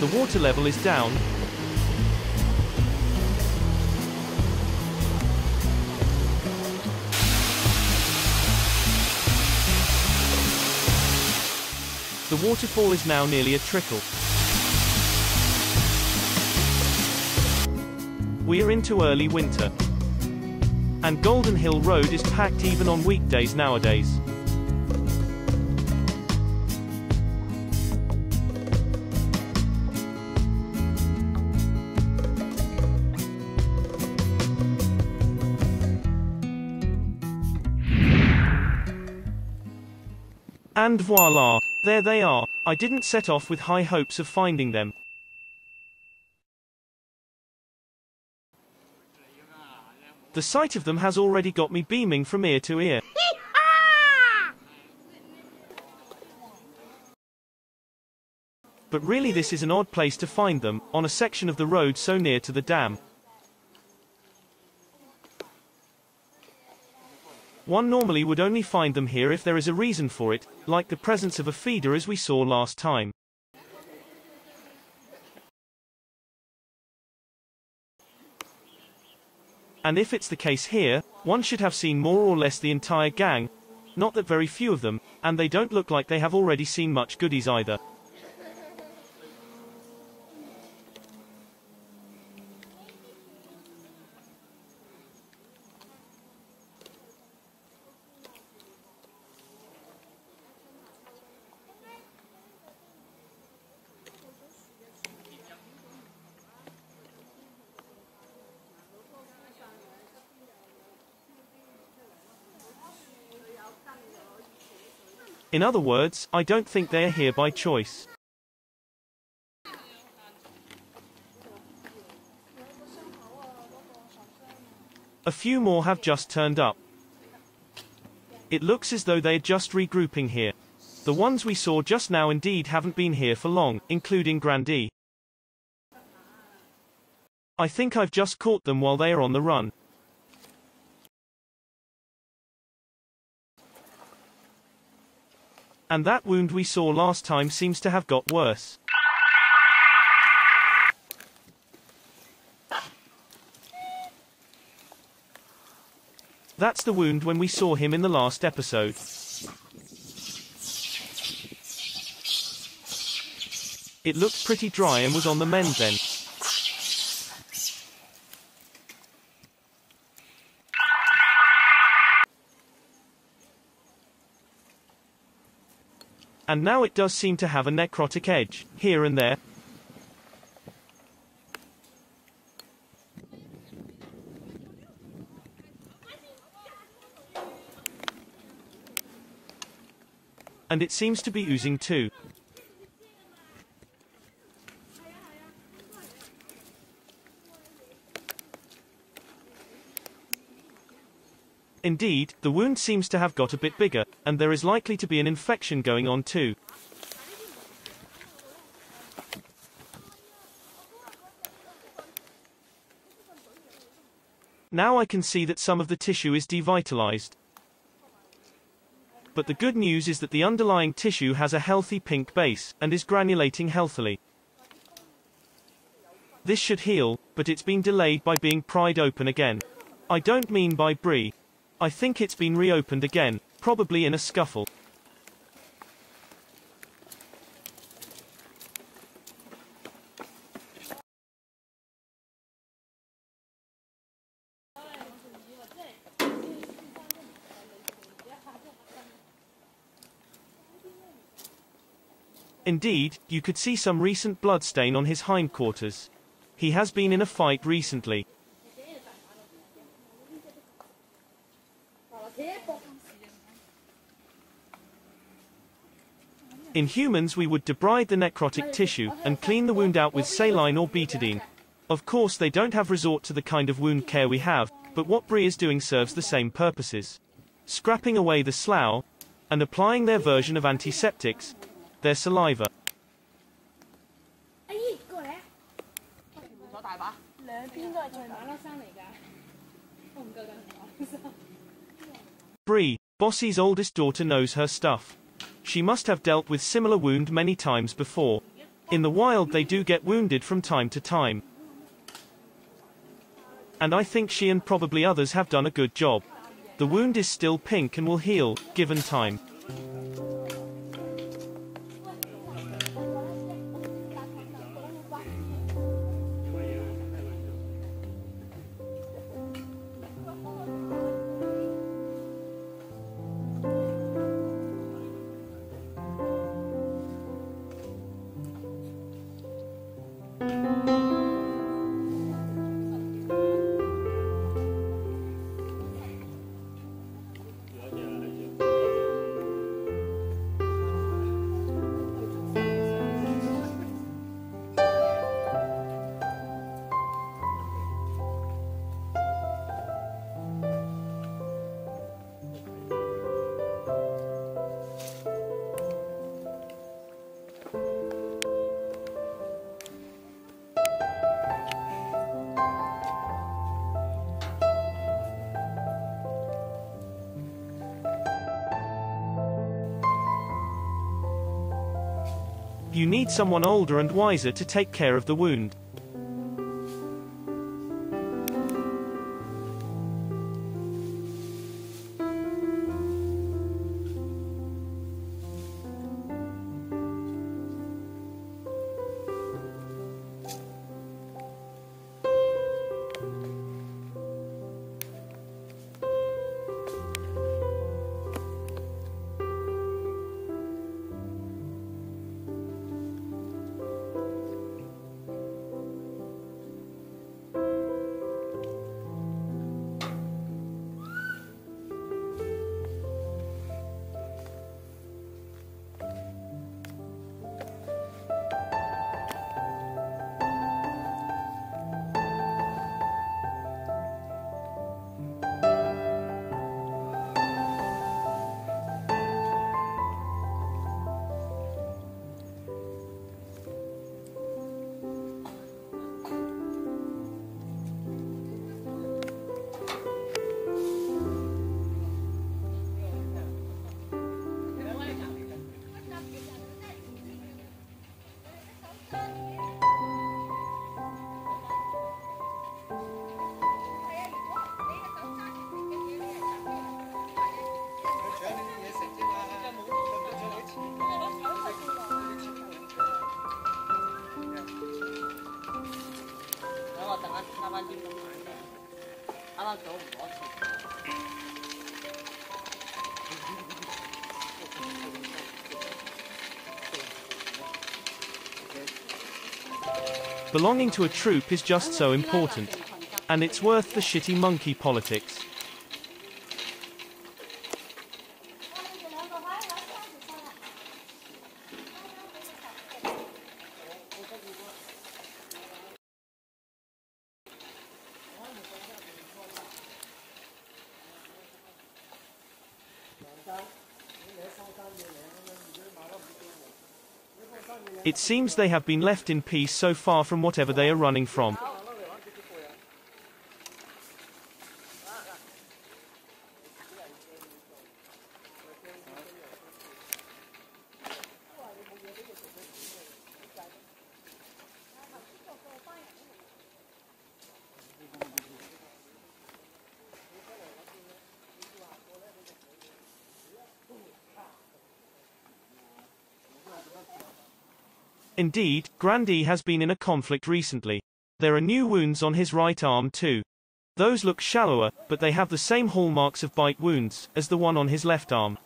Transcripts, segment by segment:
The water level is down. The waterfall is now nearly a trickle. We are into early winter. And Golden Hill Road is packed even on weekdays nowadays. And voila, there they are. I didn't set off with high hopes of finding them. The sight of them has already got me beaming from ear to ear. But really this is an odd place to find them, on a section of the road so near to the dam. One normally would only find them here if there is a reason for it, like the presence of a feeder as we saw last time. And if it's the case here, one should have seen more or less the entire gang, not that very few of them, and they don't look like they have already seen much goodies either. In other words, I don't think they are here by choice. A few more have just turned up. It looks as though they are just regrouping here. The ones we saw just now indeed haven't been here for long, including Grandee. I think I've just caught them while they are on the run. And that wound we saw last time seems to have got worse. That's the wound when we saw him in the last episode. It looked pretty dry and was on the mend then. And now it does seem to have a necrotic edge, here and there. And it seems to be oozing too. Indeed, the wound seems to have got a bit bigger, and there is likely to be an infection going on too. Now I can see that some of the tissue is devitalized. But the good news is that the underlying tissue has a healthy pink base, and is granulating healthily. This should heal, but it's been delayed by being pried open again. I don't mean by Bree. I think it's been reopened again, probably in a scuffle. Indeed, you could see some recent bloodstain on his hindquarters. He has been in a fight recently. In humans we would debride the necrotic tissue, and clean the wound out with saline or betadine. Of course they don't have resort to the kind of wound care we have, but what Bree is doing serves the same purposes. Scrapping away the slough, and applying their version of antiseptics, their saliva. Bree, Bossy's oldest daughter knows her stuff. She must have dealt with similar wound many times before. In the wild they do get wounded from time to time. And I think she and probably others have done a good job. The wound is still pink and will heal, given time. You need someone older and wiser to take care of the wound. Belonging to a troop is just so important. And it's worth the shitty monkey politics. It seems they have been left in peace so far from whatever they are running from. Indeed, Grandi has been in a conflict recently. There are new wounds on his right arm too. Those look shallower, but they have the same hallmarks of bite wounds as the one on his left arm.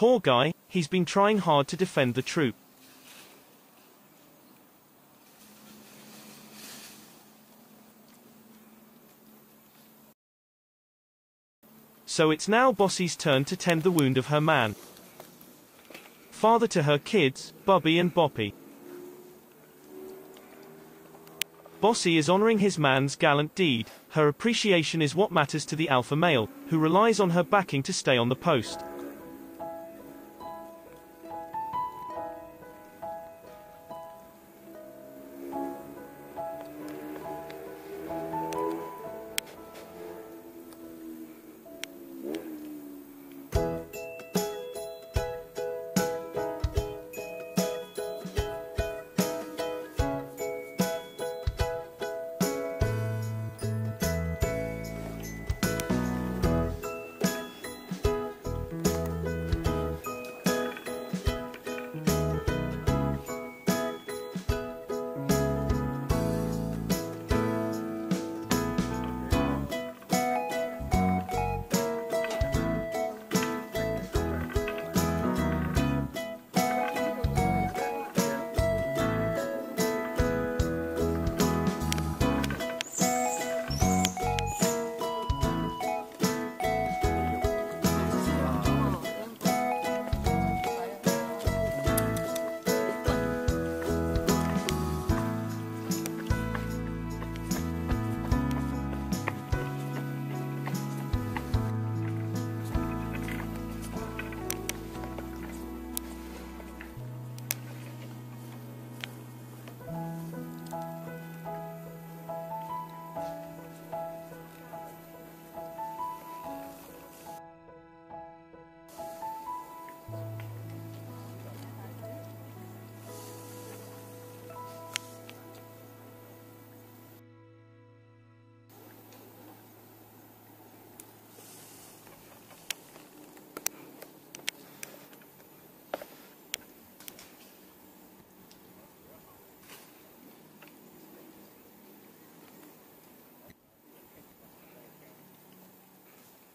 Poor guy, he's been trying hard to defend the troop. So it's now Bossy's turn to tend the wound of her man. Father to her kids, Bubby and Boppy. Bossy is honoring his man's gallant deed. Her appreciation is what matters to the alpha male, who relies on her backing to stay on the post.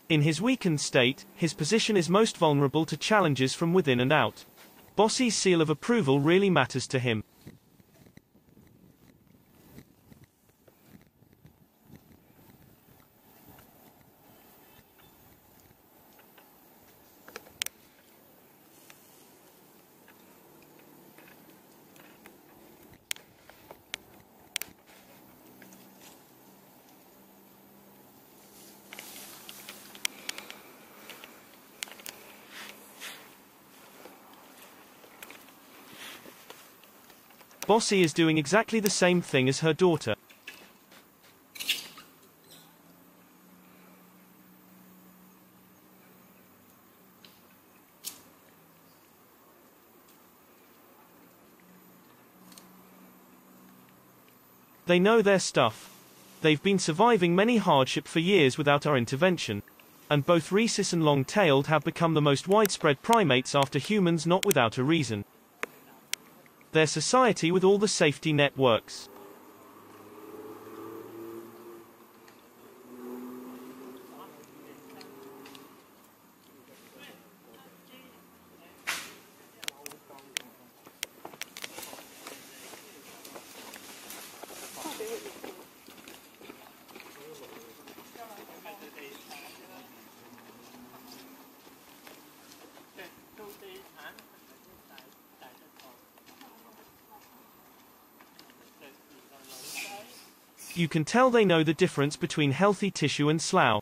In his weakened state, his position is most vulnerable to challenges from within and out. Bossy's seal of approval really matters to him. Bossy is doing exactly the same thing as her daughter. They know their stuff. They've been surviving many hardship for years without our intervention. And both rhesus and long-tailed have become the most widespread primates after humans not without a reason their society with all the safety networks. You can tell they know the difference between healthy tissue and slough.